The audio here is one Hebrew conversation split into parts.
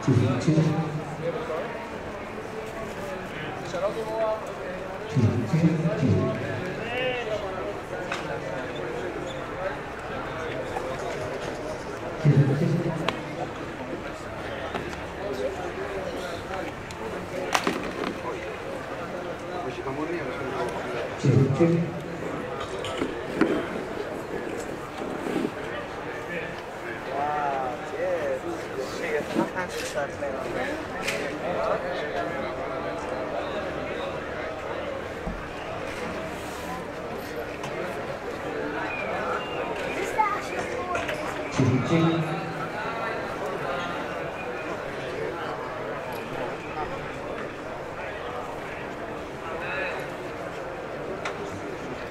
就是一天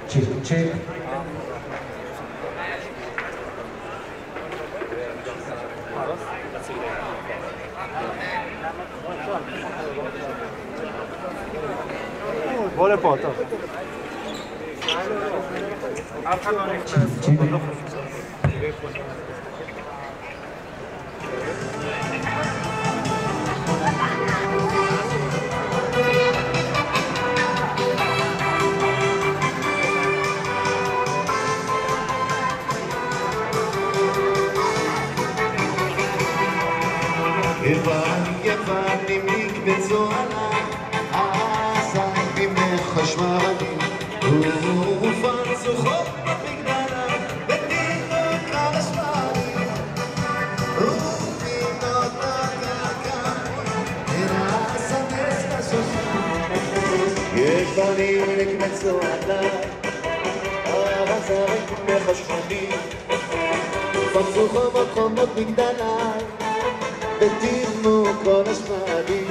칙, 칙. 버릴 것 같다. 칙, 칙. יוונים נקבצו עלה, עזרתי מחשמלים, ופרצו חומות חומות מגדלה, ותירמו כל השמרים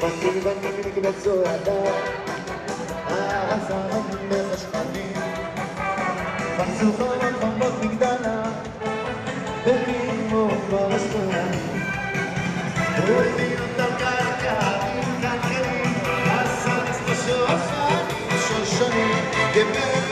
בנים בנים נקבצו ידה העזרים מחשמלים פרצו חומות חומות מגדלה ותירמו כל השמרים ותירמו קרקע כלכלים הסרץ בשושנים שושנים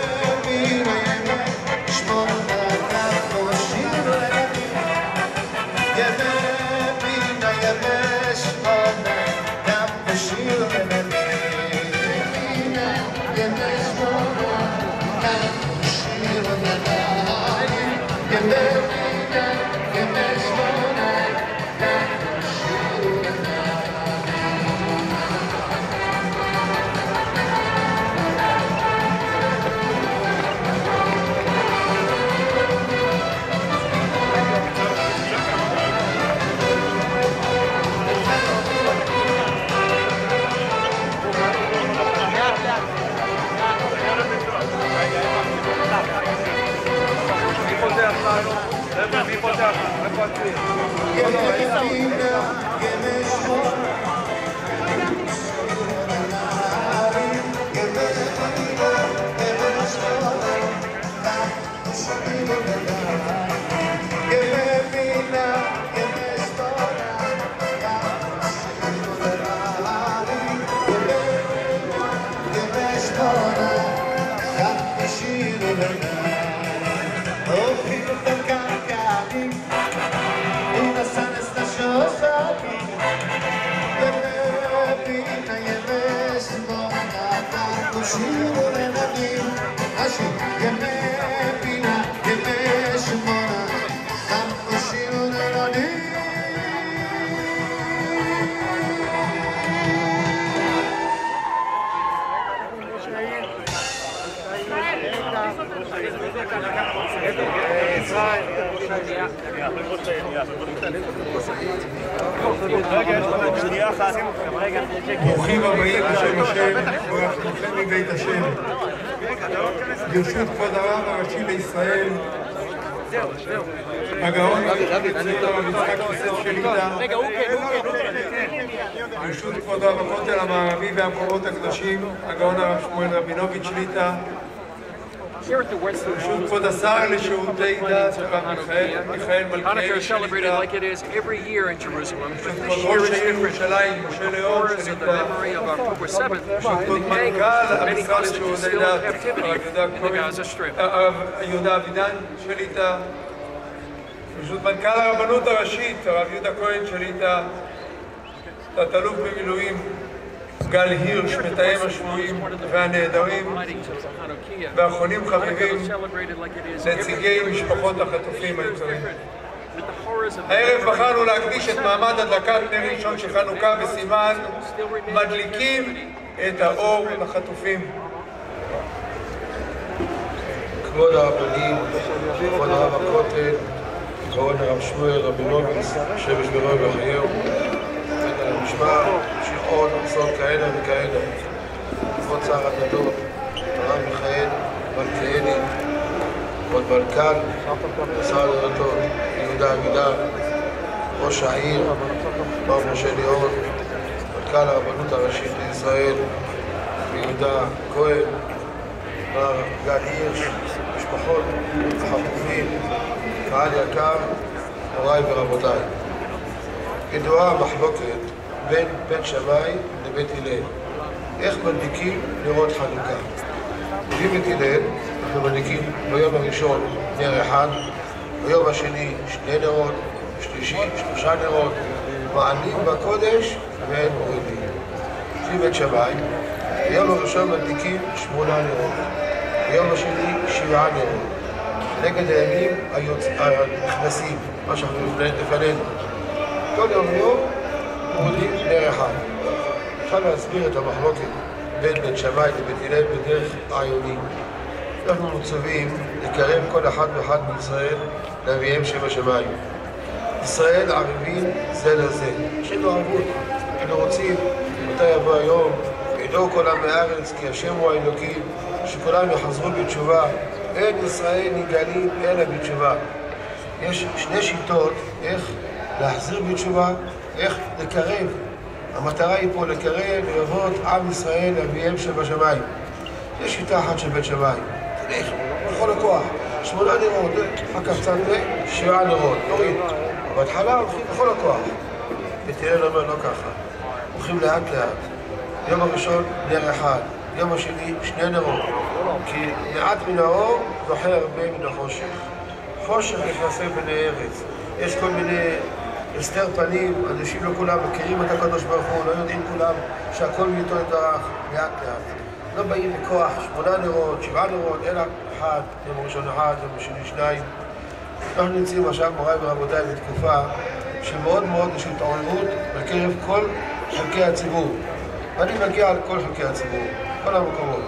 Get a female, ברוכים הבאים בשם השם, וברכתכם מבית השם. ברשות כבוד הרב הראשי לישראל, הגאון הרב יצחק יוסף שליט"א, ברשות כבוד רב הכותל המערבי והמקומות הקדושים, הגאון הרב שמואל רבינוביץ' שליט"א, כבוד השר לשירותי דת, הרב מיכאל- מיכאל Hanukkah מלכיאל is celebrated שליט"א, like it is every year in Jerusalem, but ברשות this כבוד year ראש is העיר different. ירושלים, משה ליאון Flores of the שליט"א, memory of October 7th, כבוד the gang מנכ"ל of many המשרד hostages לשירותי still in דת, captivity הרב יהודה in the כהן, Gaza Strip. הרב יהודה אבידן שליט"א, ברשות מנכ"ל הרבנות הראשית, הרב יהודה כהן שליט"א, תת-אלוף במילואים גל הירש, מתאם השבויים והנעדרים. ואחרונים חביבים, נציגי. משפחות החטופים the הערב בחרנו להקדיש את מעמד הדלקת נר ראשון של חנוכה בסימן מדליקים את האור לחטופים. כבוד הרבנים, כבוד הרב הכותל, כבוד הרב שמואל רבינוביץ, שמש ברוי וחייהו, נשמע נמשיך עוד עשרות כאלה וכאלה. כבוד שר הדתות, הרב מיכאל מלכיאלי, כבוד מנכ"ל משרד הדתות, יהודה אבידר, ראש העיר, מר משה ליאון, מנכ"ל הרבנות הראשית לישראל, יהודה כהן, מר גל הירש, משפחות החטופים, קהל יקר, מוריי ורבותיי. ידועה המחלוקת בין בית שמאי לבית הלל. איך מדליקים נרות חנוכה? לפי בית הלל, אנחנו מדליקים ביום הראשון נר אחד, ביום השני שני נרות, בשלישי שלושה נרות, מעלים בקודש ואין מורידים. לפי בית שמאי, ביום הראשון מדליקים שמונה נרות, ביום השני שבעה נרות. נגד הימים. הנכנסים, מה שאנחנו לפנינו. כל יום ויום מורידים נר אחד. אפשר להסביר את המחלוקת בין בית שמאי לבית הלל בדרך רעיונית. אנחנו מצווים לקרב כל אחד ואחד מישראל לאביהם שבשמיים. ישראל ערבים זה לזה. יש לנו ערבות. אנחנו רוצים, מתי יבוא היום, ידעו כל עמי הארץ, כי השם הוא האלוקים, שכולם יחזרו בתשובה. אין ישראל נגאלים אלא בתשובה. יש שני שיטות איך להחזיר בתשובה, איך לקרב. המטרה היא פה לקרב ולרבות עם ישראל לאביהם שבשמיים. יש שיטה אחת של בית שמאי, תלך בכל הכוח, שמונה נרות, אחר כך קצת שבעה נרות, תוריד. בהתחלה הולכים בכל הכוח. הלל אומר לא ככה, הולכים לאט לאט. יום הראשון נר אחד, יום השני שני נרות, כי מעט מן האור זוכר הרבה מן החושך. חושך נכנסה בני ארץ, יש כל מיני הסתר פנים, אנשים לא כולם מכירים את הקדוש ברוך הוא, לא יודעים כולם שהכל מאיתו יתברך, לאט לאט. לא באים בכוח, שמונה נרות, שבעה נרות, אלא אחד, יום ראשון אחד, יום שני שניים. אנחנו נמצאים עכשיו, מוריי ורבותיי, בתקופה שמאוד מאוד יש התעוררות בקרב כל חלקי הציבור. ואני מגיע על כל חלקי הציבור, כל המקומות.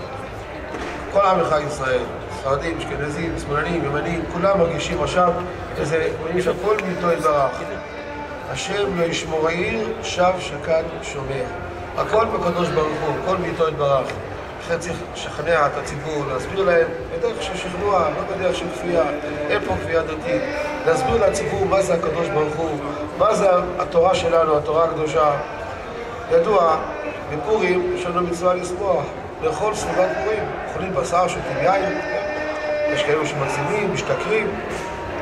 כל עמך ישראל, ספרדים, אשכנזים, שמאלנים, ימנים, כולם מרגישים עכשיו איזה, רואים שהכל מאיתו יתברך. השם לא ישמור העיר, שב שקד שומר. הכל בקדוש ברוך הוא, הכל מאיתו יתברך. לכן צריך לשכנע את הציבור, להסביר להם בדרך של שכנוע, לא בדרך של כפייה, אין פה כפייה דתית. להסביר לציבור מה זה הקדוש ברוך הוא, מה זה התורה שלנו, התורה הקדושה. ידוע, בפורים יש לנו מצווה לשמוח, לאכול סביבת פורים. אוכלים בשר, שותים יין, יש כאלו שמגזימים, משתכרים.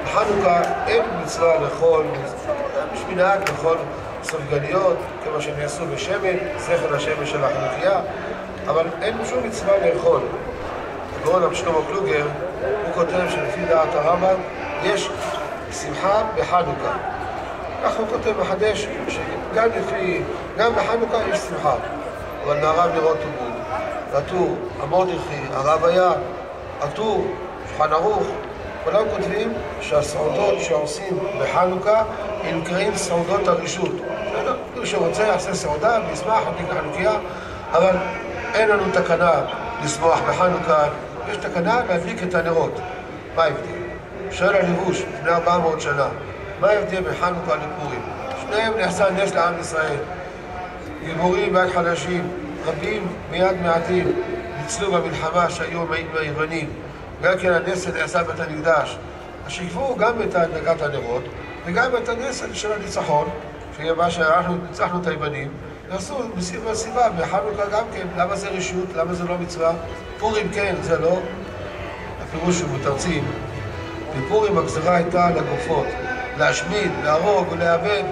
בחנוכה אין מצווה לאכול, יש מנהג לאכול סופגניות, כמו שהם יעשו בשמן, זכר השמן של החנוכיה, אבל אין שום מצווה לאכול. הגאון רב שלמה קלוגר, הוא כותב שלפי דעת הרמב"ם, יש שמחה בחנוכה. ככה הוא כותב, מחדש, שגם לפי, גם בחנוכה יש שמחה. אבל מהרב לראות הוא והטור, המורדכי, הרב היה, הטור, שולחן ערוך, כולם כותבים שהסעודות שעושים בחנוכה הם נקראים סעודות הרשות. מי שרוצה יעשה סעודה וישמח, נדליק חנוכיה, אבל אין לנו תקנה לשמוח בחנוכה, יש תקנה להדליק את הנרות. מה ההבדל? שואל הלבוש לפני 400 שנה, מה ההבדל בין חנוכה לפורים? שניהם נעשה נס לעם ישראל. גיבורים ביד חלשים, רבים מיד מעטים, ניצלו במלחמה שהיו היוונים. גם כן הנס נעשה בבית המקדש. אז שיקבעו גם את הדלקת הנרות וגם את הנס של הניצחון, שיהיה מה שאנחנו ניצחנו את היוונים, ועשו מסיבה סיבה, בחנוכה גם כן, למה זה רשות, למה זה לא מצווה? פורים כן, זה לא. הפירוש הוא מתרצים, בפורים הגזרה הייתה לגופות, להשמיד, להרוג ולאבד,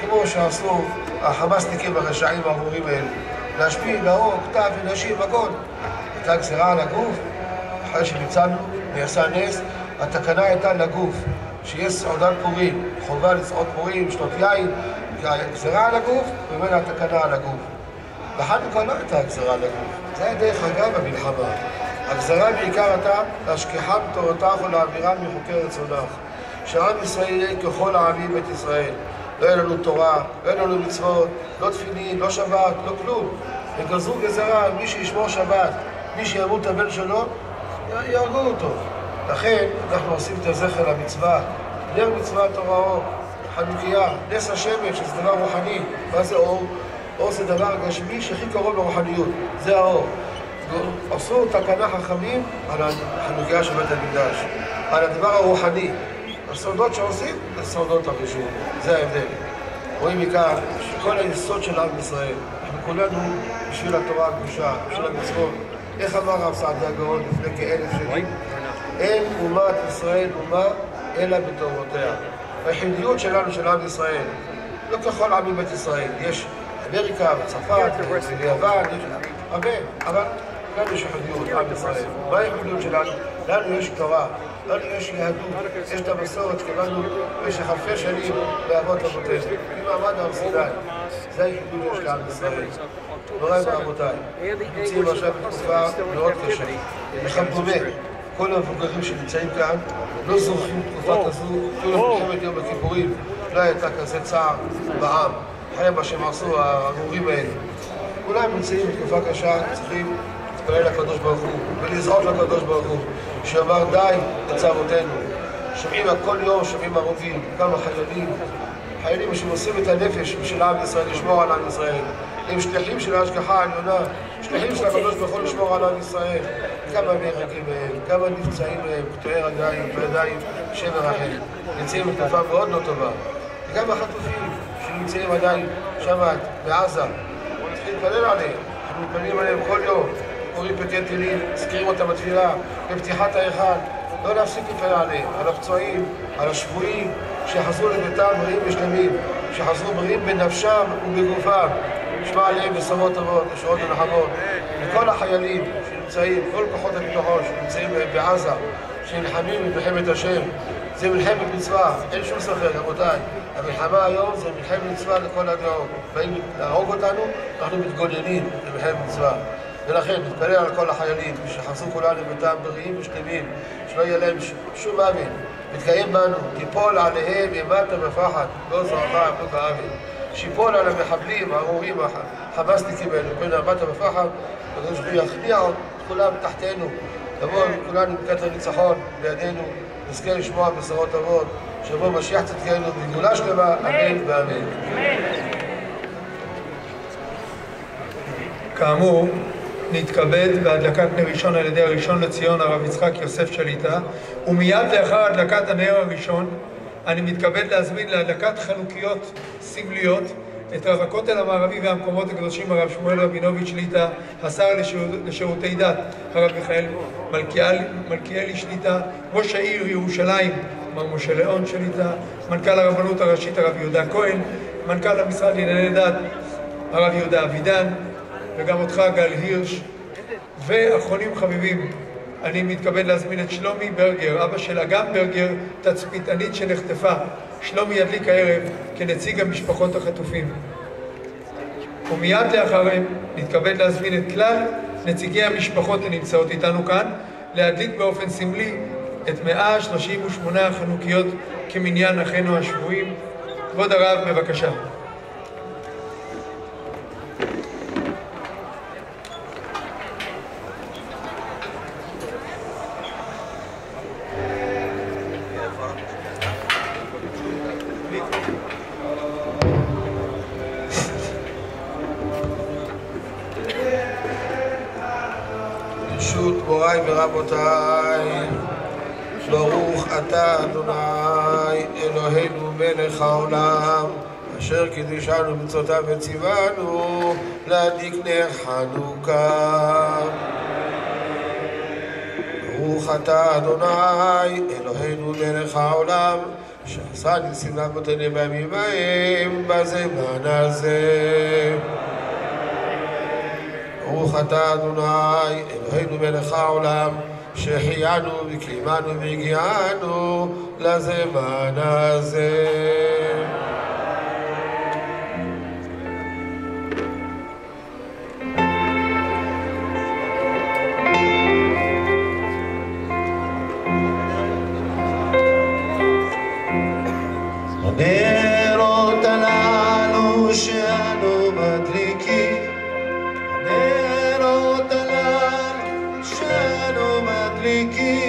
כמו שעשו החמאסניקים הרשעים הארורים האלה. להשמיד, להרוג, כתב ונשים, הכל. הייתה גזירה על הגוף, אחרי שניצלנו, נעשה נס, התקנה הייתה לגוף, שיש סעודת פורים, חובה לסעוד פורים, לשתות יין, גזירה על הגוף, וממנה התקנה על הגוף. בחנוכה לא הייתה גזירה על הגוף, זה היה דרך אגב במלחמה. הגזירה בעיקר הייתה להשכיחם תורתך ולהעבירם מחוקי רצונך. שעם ישראל יהיה ככל העמים בית ישראל. לא יהיה לנו תורה, לא יהיה לנו מצוות, לא תפילין, לא שבת, לא כלום. וגזרו גזרה, מי שישמור שבת, מי שימות הבן שלו, יהרגו אותו. לכן אנחנו עושים את הזכר למצווה, נר מצווה תורה אור, חנוכיה, נס השמש, שזה דבר רוחני. מה זה אור? אור זה דבר גשמי שהכי קרוב לרוחניות, זה האור. עשו תקנה חכמים על החנוכיה של בית המקדש, על הדבר הרוחני. הסעודות שעושים זה סעודות הראשון, זה ההבדל. רואים מכאן שכל היסוד של עם ישראל, אנחנו כולנו בשביל התורה הקדושה, בשביל המצוות. איך אמר הרב סעדיה גאון לפני כאלף שנים? אין אומת ישראל אומה אלא בתורותיה. היחידיות שלנו, של עם ישראל, לא ככל עמים בית ישראל, יש אמריקה וצרפת ויוון, יש הרבה, אבל לנו יש ייחודיות, עם ישראל. מה הייחודיות שלנו? לנו יש תורה, לנו יש יהדות, יש את המסורת שקיבלנו במשך אלפי שנים באבות אבותינו, ממעמד הר סיני. זה הייחודיות של עם ישראל. מוריי ורבותיי, נמצאים עכשיו בתקופה מאוד קשה. אחד דומה, כל המבוגרים שנמצאים כאן לא זוכרים תקופה כזו, אפילו במלחמת יום הכיפורים לא הייתה כזה צער בעם, אחרי מה שהם עשו, הארורים האלה. כולם נמצאים בתקופה קשה, צריכים להתפלל לקדוש ברוך הוא ולזעוק לקדוש ברוך הוא, שאמר די לצערותינו. שומעים כל יום, שומעים הרוגים, כמה חיילים, חיילים שמוסרים את הנפש בשביל עם ישראל, לשמור על עם ישראל. הם שליחים של ההשגחה העליונה, שליחים של הקדוש ברוך הוא לשמור על עם ישראל. כמה נהרגים מהם, כמה נפצעים מהם, קטועי רגליים וידיים, שבר רחל. נמצאים בתקופה מאוד לא טובה. וגם החטופים שנמצאים עדיין שם בעזה, צריכים להתפלל עליהם. אנחנו מתפללים עליהם כל יום. קוראים פרקי תהילים, מזכירים אותם בתפילה, בפתיחת ההיכל. לא להפסיק להתפלל עליהם, על הפצועים, על השבויים, שיחזרו לביתם בריאים ושלמים, שיחזרו בריאים בנפשם ובגופם. נשמע עליהם בשורות טובות, ישועות ונחמות. וכל החיילים שנמצאים, כל כוחות הביטחון שנמצאים בעזה, שנלחמים במלחמת השם, זה מלחמת מצווה, אין שום ספק, רבותיי. המלחמה היום זה מלחמת מצווה לכל הדעות. באים להרוג אותנו, אנחנו מתגוננים במלחמת מצווה. ולכן נתפלל על כל החיילים, שיחפשו כולנו בטעם בריאים ושלמים, שלא יהיה להם שום עוול. מתקיים בנו, תיפול עליהם אימת המפחד, לא זרחה עמוק העוול. שיפול על המחבלים, הארורים, החמאסניקים האלו, בין אמת המפחד, הקדוש ברוך הוא יכניע את כולם תחתנו. תבוא כולנו לקראת הניצחון בידינו, נזכה לשמוע בשורות טובות, שיבוא משיח צדקנו בגאולה שלמה, אמן ואמן. כאמור, נתכבד בהדלקת נר ראשון על ידי הראשון לציון הרב יצחק יוסף שליטה, ומיד לאחר הדלקת הנר הראשון, אני מתכבד להזמין להדלקת חנוכיות סמליות את רב הכותל המערבי והמקומות הקדושים הרב שמואל רבינוביץ' שליטה, השר לשירות, לשירותי דת הרב מיכאל מלכיאל, מלכיאלי שליטה, ראש העיר ירושלים מר משה ליאון שליטה, מנכ"ל הרבנות הראשית הרב יהודה כהן, מנכ"ל המשרד לענייני דת הרב יהודה אבידן, וגם אותך גל הירש, ואחרונים חביבים, אני מתכבד להזמין את שלומי ברגר, אבא של אגם ברגר, תצפיתנית שנחטפה. שלומי ידליק הערב כנציג המשפחות החטופים. ומיד לאחריהם נתכבד להזמין את כלל נציגי המשפחות הנמצאות איתנו כאן להדליק באופן סמלי את 138 החנוכיות כמניין אחינו השבויים. כבוד הרב, בבקשה. העולם, אשר קידשנו מצוותיו וציוונו להדליק נר חנוכה. ברוך אתה אדוני אלוהינו מלך העולם, שעשה ניסים לאבותינו בימים ההם בזמן הזה. ברוך אתה אדוני, אלוהינו מלך העולם, שהחיינו וקיימנו והגיענו לזמן הזה. הנרות הללו שאנו מדליקים, הנרות הללו שאנו מדליקים,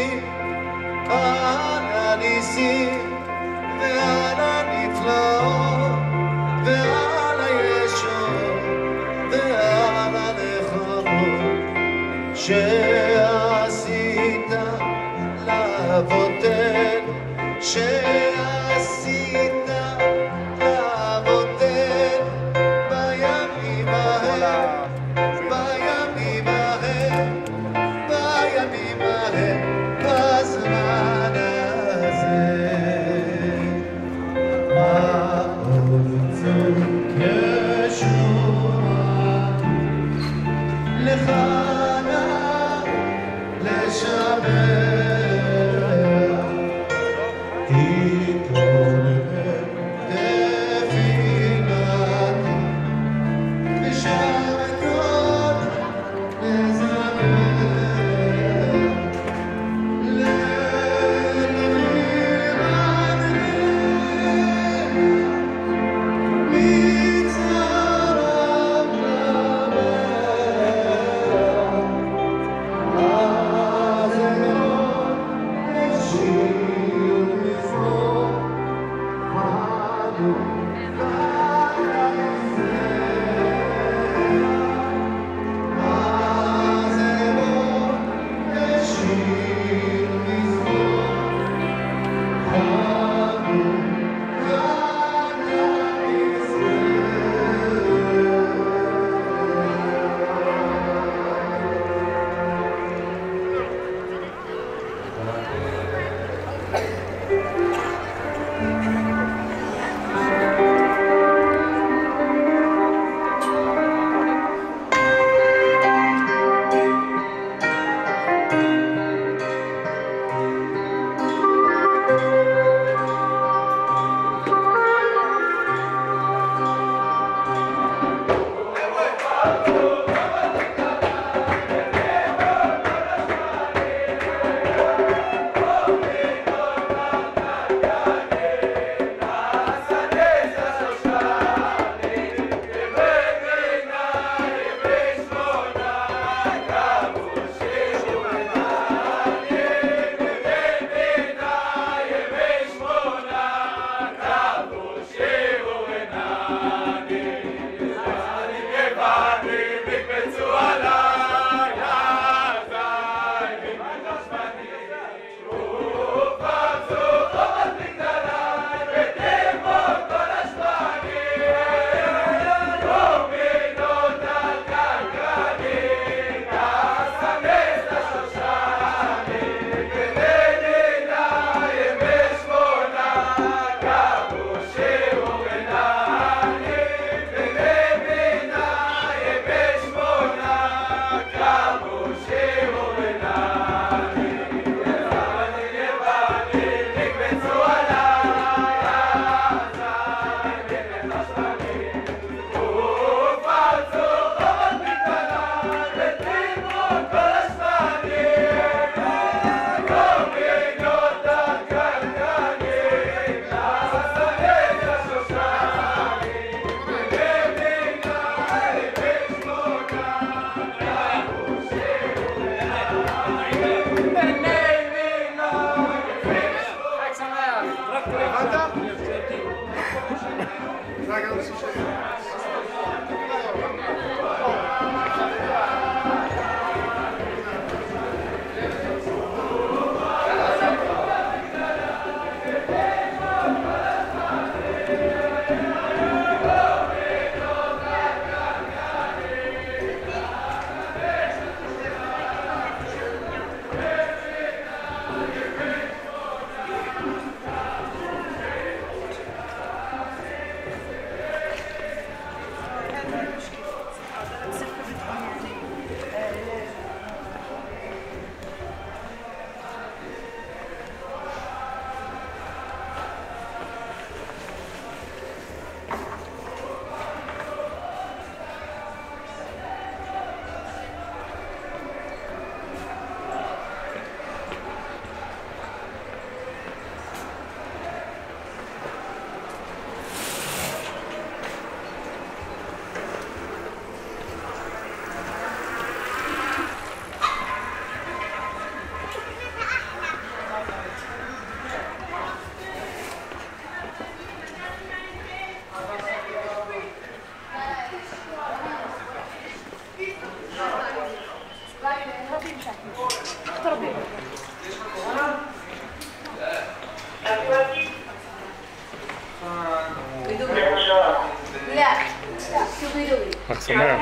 سماع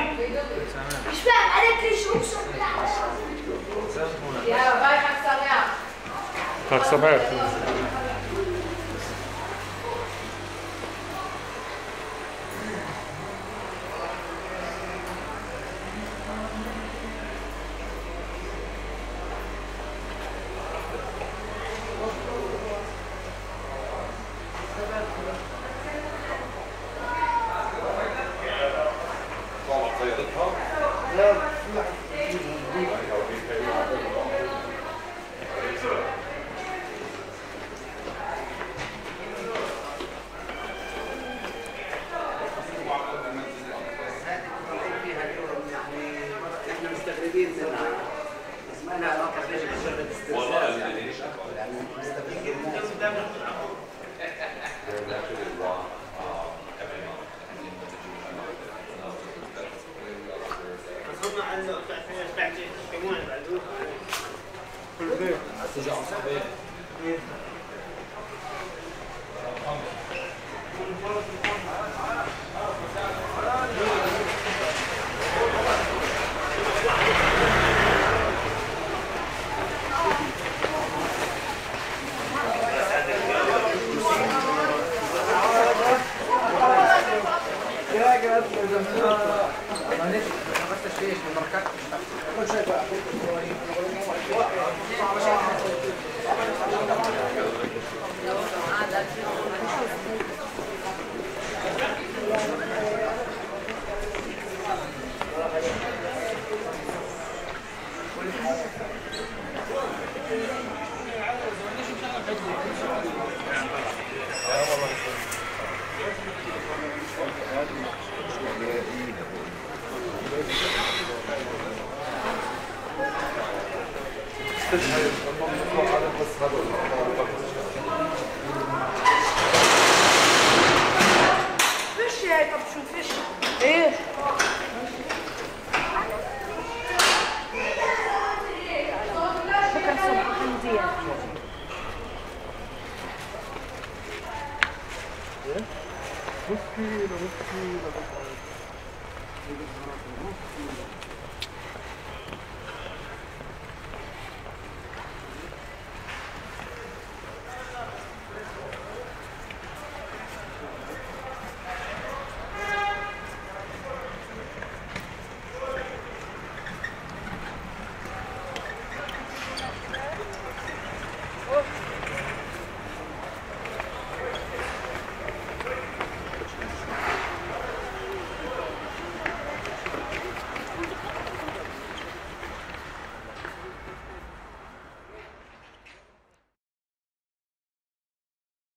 مش فاهم بتاع يا Sì, sono marcato. Non c'è qua, ッキーだロッー